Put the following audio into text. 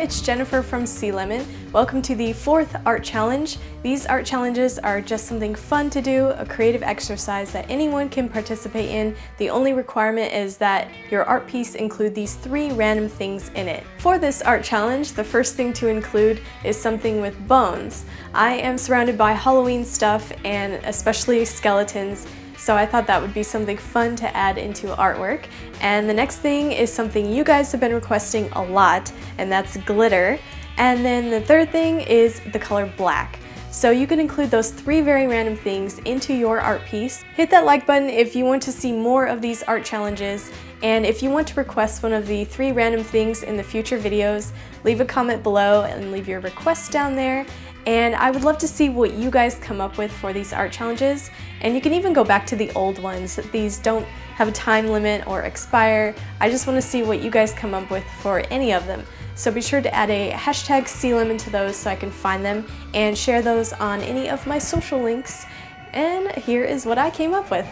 it's Jennifer from Sea Lemon. Welcome to the fourth art challenge. These art challenges are just something fun to do, a creative exercise that anyone can participate in. The only requirement is that your art piece include these three random things in it. For this art challenge, the first thing to include is something with bones. I am surrounded by Halloween stuff and especially skeletons so I thought that would be something fun to add into artwork. And the next thing is something you guys have been requesting a lot, and that's glitter. And then the third thing is the color black. So you can include those three very random things into your art piece. Hit that like button if you want to see more of these art challenges and if you want to request one of the three random things in the future videos, leave a comment below and leave your request down there and I would love to see what you guys come up with for these art challenges. And you can even go back to the old ones. These don't have a time limit or expire. I just want to see what you guys come up with for any of them. So be sure to add a hashtag SeaLemon to those so I can find them and share those on any of my social links. And here is what I came up with.